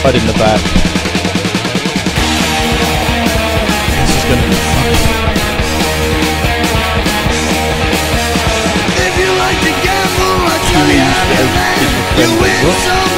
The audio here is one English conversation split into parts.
Hide in the back. This is gonna be fun. If you like to gamble, I'll tell you how to man. You win some,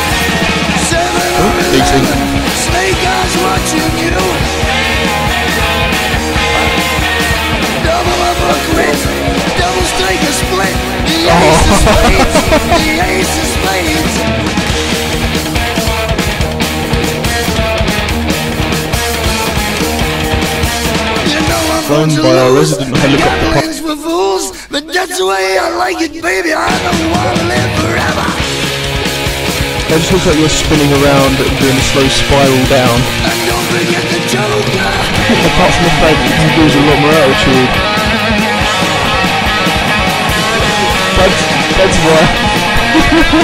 Flown by alone. resident helicopter. For fools, but that's the way I like it, baby. I don't wanna live forever. It just looks like you're spinning around and doing a slow spiral down. And don't forget the joker. Apart from the fact that you can lose a lot more altitude. That's why.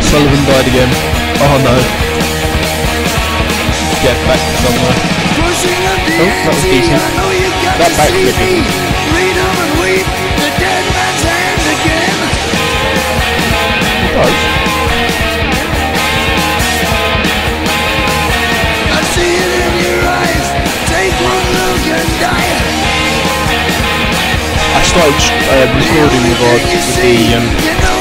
Sullivan died again. Oh no. Get back somewhere. Pushing up the Oh, that was decent. I know you got That backflip see me. is- and weep, the dead man's hands again. I started uh, recording with, our, with the um,